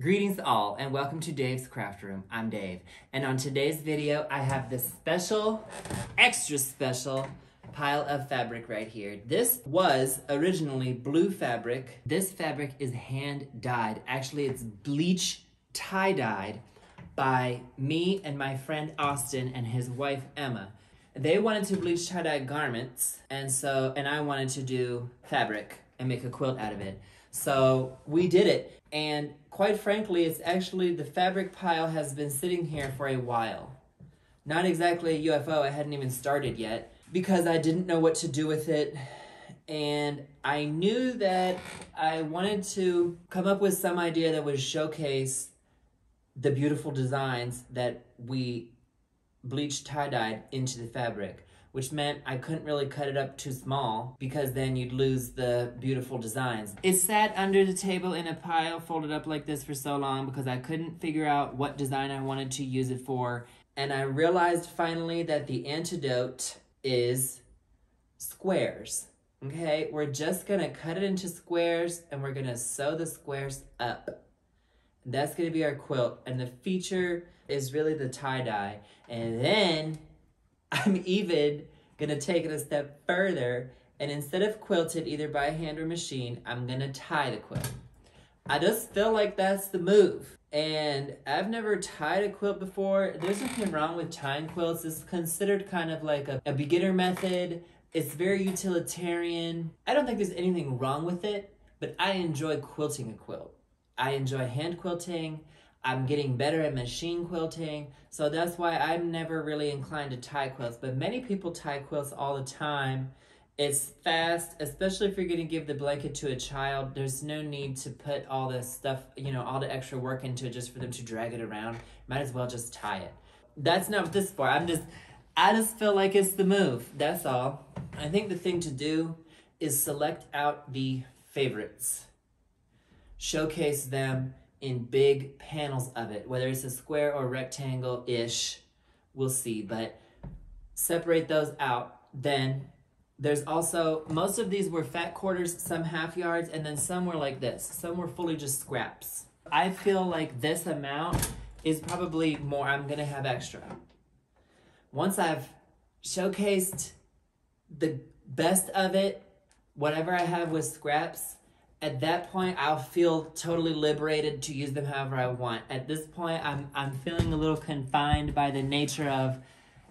Greetings all and welcome to Dave's Craft Room. I'm Dave and on today's video I have this special, extra special pile of fabric right here. This was originally blue fabric. This fabric is hand dyed. Actually it's bleach tie dyed by me and my friend Austin and his wife Emma. They wanted to bleach tie dye garments and so and I wanted to do fabric and make a quilt out of it. So we did it and quite frankly, it's actually the fabric pile has been sitting here for a while. Not exactly a UFO, I hadn't even started yet because I didn't know what to do with it. And I knew that I wanted to come up with some idea that would showcase the beautiful designs that we bleached tie-dyed into the fabric which meant I couldn't really cut it up too small because then you'd lose the beautiful designs. It sat under the table in a pile folded up like this for so long because I couldn't figure out what design I wanted to use it for. And I realized finally that the antidote is squares. Okay, we're just gonna cut it into squares and we're gonna sew the squares up. That's gonna be our quilt. And the feature is really the tie-dye. And then I'm even gonna take it a step further and instead of quilted either by hand or machine, I'm gonna tie the quilt. I just feel like that's the move. And I've never tied a quilt before. There's nothing wrong with tying quilts. It's considered kind of like a, a beginner method. It's very utilitarian. I don't think there's anything wrong with it, but I enjoy quilting a quilt. I enjoy hand quilting. I'm getting better at machine quilting, so that's why I'm never really inclined to tie quilts. But many people tie quilts all the time. It's fast, especially if you're going to give the blanket to a child. There's no need to put all this stuff, you know, all the extra work into it just for them to drag it around. Might as well just tie it. That's not what this is for. I'm just, I just feel like it's the move. That's all. I think the thing to do is select out the favorites, showcase them, in big panels of it, whether it's a square or rectangle-ish, we'll see, but separate those out. Then there's also, most of these were fat quarters, some half yards, and then some were like this. Some were fully just scraps. I feel like this amount is probably more I'm gonna have extra. Once I've showcased the best of it, whatever I have with scraps, at that point I'll feel totally liberated to use them however I want. At this point I'm I'm feeling a little confined by the nature of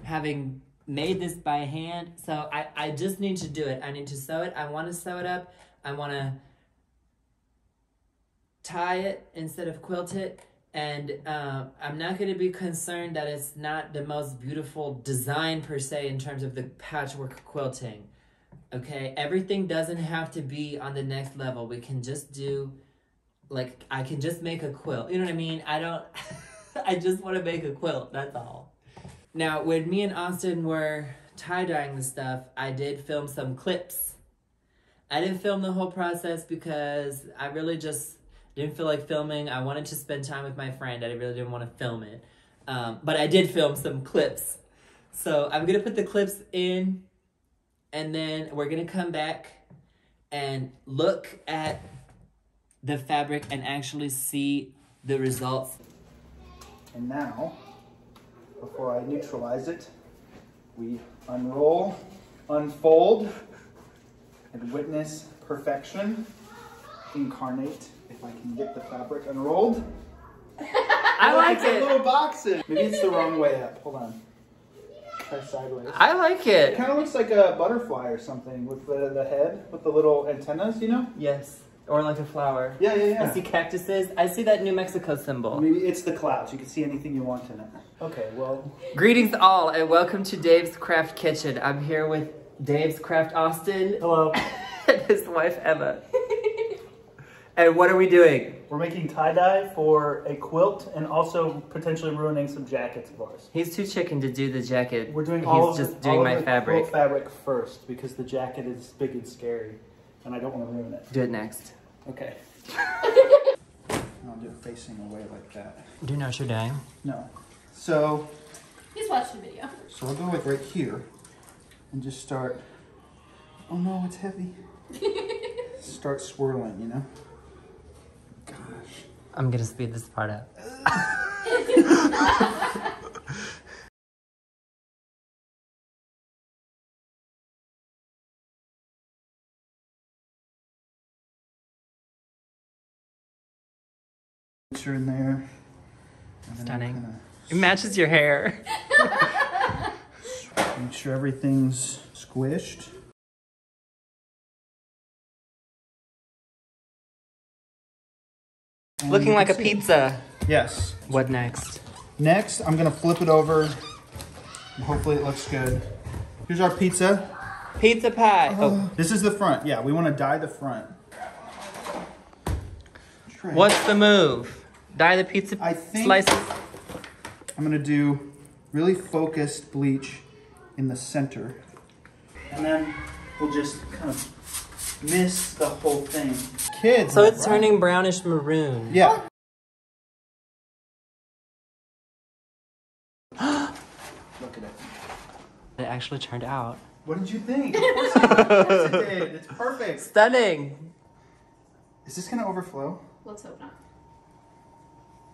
having made this by hand. So I, I just need to do it. I need to sew it. I want to sew it up. I want to tie it instead of quilt it. And uh, I'm not going to be concerned that it's not the most beautiful design per se in terms of the patchwork quilting. Okay, everything doesn't have to be on the next level. We can just do, like, I can just make a quilt. You know what I mean? I don't, I just want to make a quilt. That's all. Now, when me and Austin were tie-dyeing the stuff, I did film some clips. I didn't film the whole process because I really just didn't feel like filming. I wanted to spend time with my friend. I really didn't want to film it. Um, but I did film some clips. So I'm going to put the clips in and then we're gonna come back and look at the fabric and actually see the results. And now, before I neutralize it, we unroll, unfold, and witness perfection incarnate if I can get the fabric unrolled. I like it. little boxes. Maybe it's the wrong way up. Hold on try sideways. I like it. It kind of looks like a butterfly or something with the, the head, with the little antennas, you know? Yes. Or like a flower. Yeah, yeah, yeah. I see cactuses. I see that New Mexico symbol. Maybe it's the clouds. You can see anything you want in it. Okay, well. Greetings all and welcome to Dave's Craft Kitchen. I'm here with Dave's Craft Austin. Hello. and his wife Emma. And what are we doing? We're making tie-dye for a quilt and also potentially ruining some jackets of ours. He's too chicken to do the jacket. We're doing all He's of just the, doing all my of the fabric. quilt fabric first because the jacket is big and scary and I don't want to ruin it. Do it next. Okay. I'll do it facing away like that. Do you know what you're doing? No. So, He's watched the video. so I'll go like right here and just start, oh no, it's heavy. start swirling, you know? I'm gonna speed this part up. Picture in there. Stunning. It matches your hair. Make sure everything's squished. And Looking like a see pizza. Yes. What next? Next, I'm gonna flip it over. And hopefully it looks good. Here's our pizza. Pizza pie. Oh, This is the front. Yeah, we want to dye the front. What's the move? Dye the pizza I think- slices. I'm gonna do really focused bleach in the center. And then we'll just kind of miss the whole thing. Kids. So it's right? turning brownish maroon. Yeah. Look at it. It actually turned out. What did you think? Of course it- of course it did. It's perfect. Stunning. Is this gonna overflow? Let's hope not.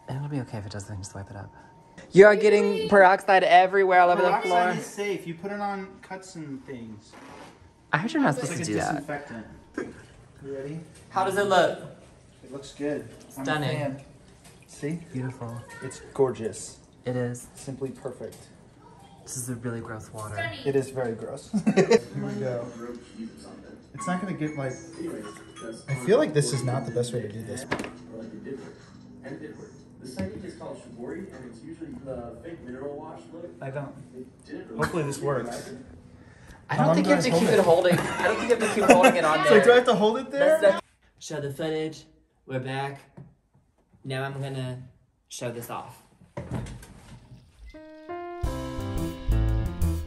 It'll be okay if it doesn't. Just wipe it up. You are getting peroxide everywhere all over the floor. Peroxide is safe. You put it on cuts and things. I heard you're not It's supposed like to a do that. Disinfectant. You ready? How does it look? It looks good. I'm a Stunning. fan. See? Beautiful. It's gorgeous. It is. Simply perfect. This is a really gross water. It is very gross. Here we go. It's not gonna get like. I feel like this is not the best way to do this. And it did work. The second is called Shibori, and it's usually the fake mineral wash look. I don't. It didn't really Hopefully this works. I don't think you have to keep it? it holding. I don't think you have to keep holding it on there. So do I have to hold it there? That's show the footage. We're back. Now I'm gonna show this off.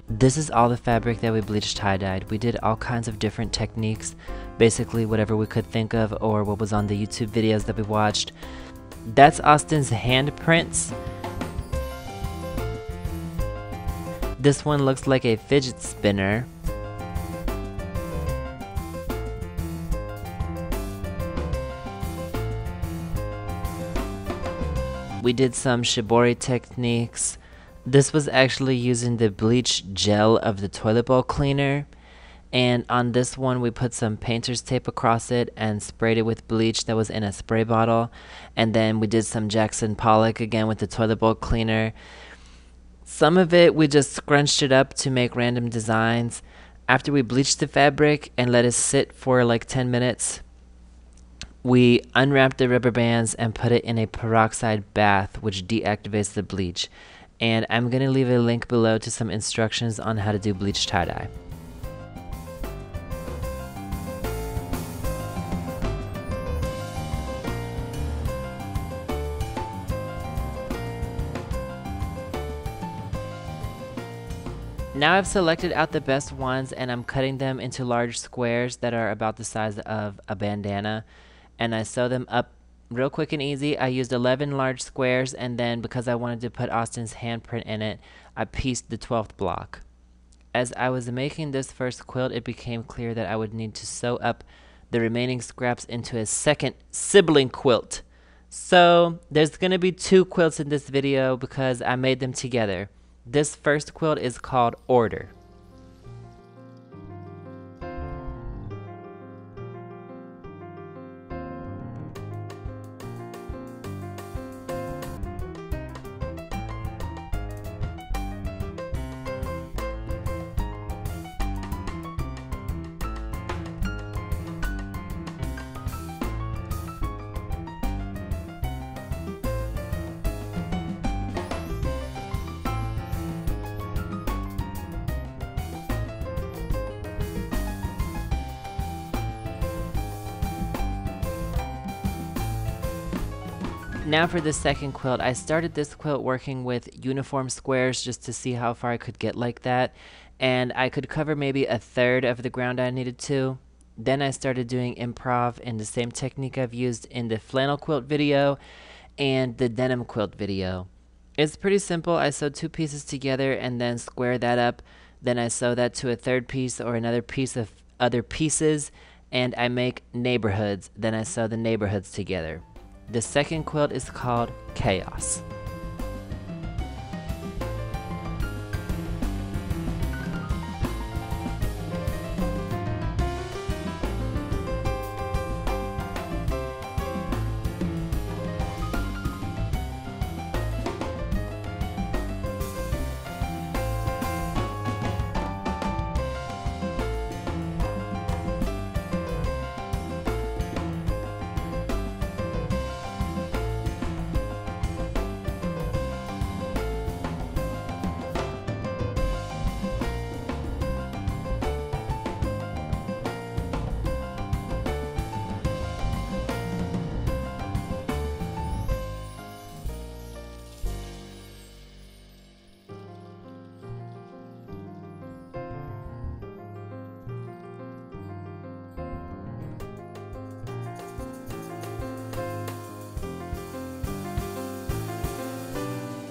This is all the fabric that we bleached tie-dyed. We did all kinds of different techniques, basically whatever we could think of or what was on the YouTube videos that we watched. That's Austin's handprints. This one looks like a fidget spinner. We did some shibori techniques. This was actually using the bleach gel of the toilet bowl cleaner. And on this one, we put some painter's tape across it and sprayed it with bleach that was in a spray bottle. And then we did some Jackson Pollock again with the toilet bowl cleaner. Some of it we just scrunched it up to make random designs. After we bleached the fabric and let it sit for like 10 minutes, we unwrapped the rubber bands and put it in a peroxide bath, which deactivates the bleach. And I'm going to leave a link below to some instructions on how to do bleach tie Now I've selected out the best ones and I'm cutting them into large squares that are about the size of a bandana and I sew them up real quick and easy. I used 11 large squares and then because I wanted to put Austin's handprint in it, I pieced the 12th block. As I was making this first quilt, it became clear that I would need to sew up the remaining scraps into a second sibling quilt. So there's going to be two quilts in this video because I made them together. This first quilt is called Order. Now for the second quilt. I started this quilt working with uniform squares just to see how far I could get like that. And I could cover maybe a third of the ground I needed to. Then I started doing improv in the same technique I've used in the flannel quilt video and the denim quilt video. It's pretty simple. I sew two pieces together and then square that up. Then I sew that to a third piece or another piece of other pieces and I make neighborhoods. Then I sew the neighborhoods together. The second quilt is called Chaos.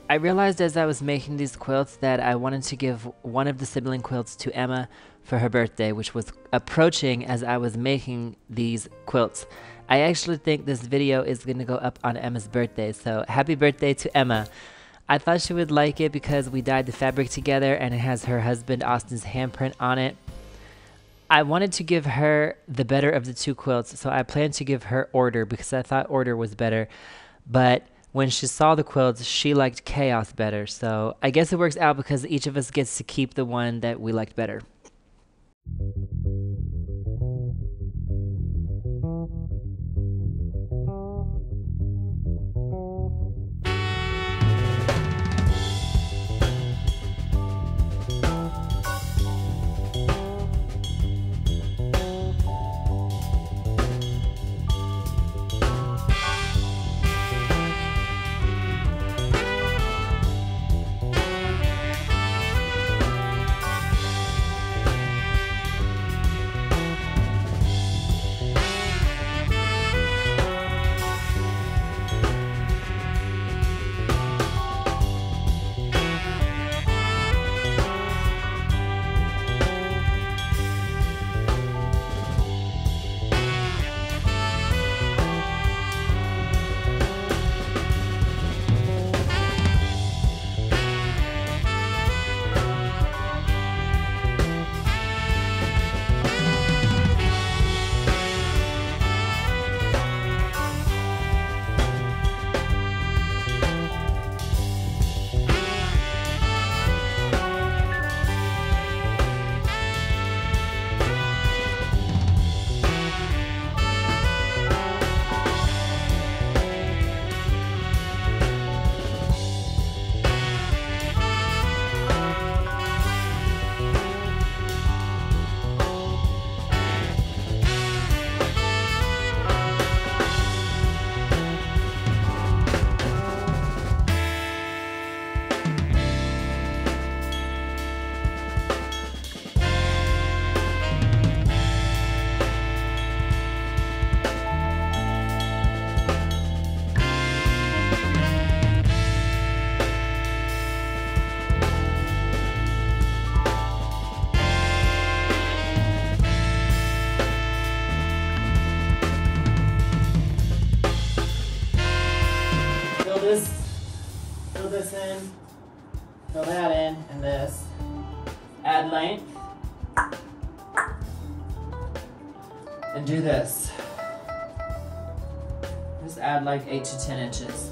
I realized as I was making these quilts that I wanted to give one of the sibling quilts to Emma for her birthday, which was approaching as I was making these quilts. I actually think this video is going to go up on Emma's birthday, so happy birthday to Emma. I thought she would like it because we dyed the fabric together and it has her husband Austin's handprint on it. I wanted to give her the better of the two quilts, so I planned to give her order because I thought order was better. But when she saw the quilts, she liked chaos better. So I guess it works out because each of us gets to keep the one that we liked better. This, fill this in, fill that in, and this. Add length. And do this. Just add like 8 to 10 inches.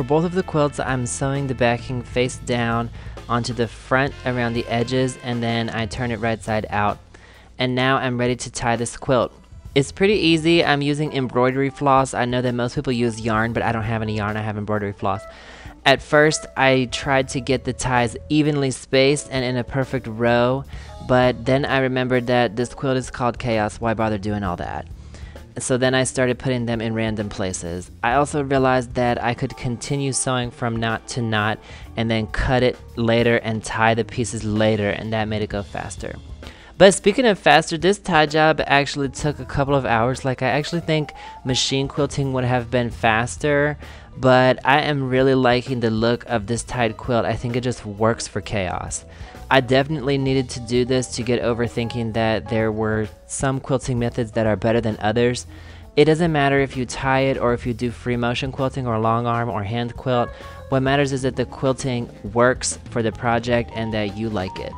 For both of the quilts, I'm sewing the backing face down onto the front around the edges and then I turn it right side out. And now I'm ready to tie this quilt. It's pretty easy. I'm using embroidery floss. I know that most people use yarn, but I don't have any yarn. I have embroidery floss. At first, I tried to get the ties evenly spaced and in a perfect row, but then I remembered that this quilt is called Chaos. Why bother doing all that? So then I started putting them in random places. I also realized that I could continue sewing from knot to knot and then cut it later and tie the pieces later, and that made it go faster. But speaking of faster, this tie job actually took a couple of hours. Like I actually think machine quilting would have been faster, but I am really liking the look of this tied quilt. I think it just works for chaos. I definitely needed to do this to get over thinking that there were some quilting methods that are better than others. It doesn't matter if you tie it or if you do free motion quilting or long arm or hand quilt. What matters is that the quilting works for the project and that you like it.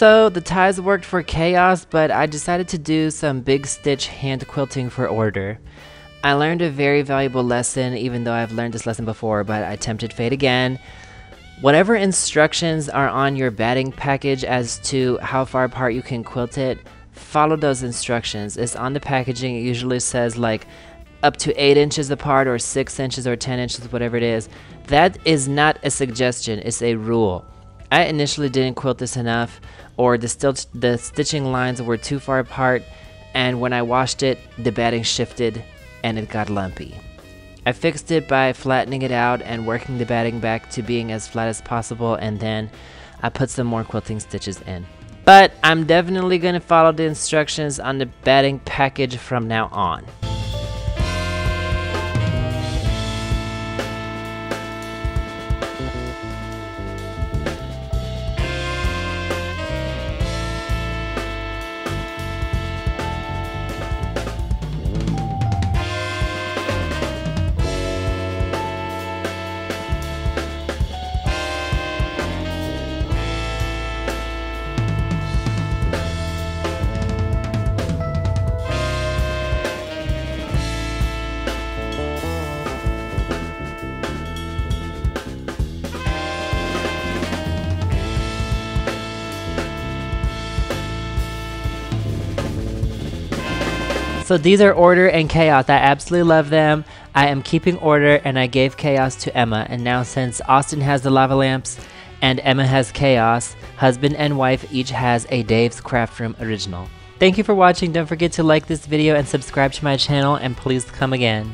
So the ties worked for chaos, but I decided to do some big stitch hand quilting for order. I learned a very valuable lesson, even though I've learned this lesson before, but I tempted fate again. Whatever instructions are on your batting package as to how far apart you can quilt it, follow those instructions. It's on the packaging, it usually says like up to 8 inches apart or 6 inches or 10 inches, whatever it is. That is not a suggestion, it's a rule. I initially didn't quilt this enough or the, the stitching lines were too far apart and when I washed it the batting shifted and it got lumpy. I fixed it by flattening it out and working the batting back to being as flat as possible and then I put some more quilting stitches in. But I'm definitely going to follow the instructions on the batting package from now on. So these are Order and Chaos. I absolutely love them. I am keeping Order and I gave Chaos to Emma. And now since Austin has the lava lamps and Emma has Chaos, husband and wife each has a Dave's Craft Room original. Thank you for watching. Don't forget to like this video and subscribe to my channel and please come again.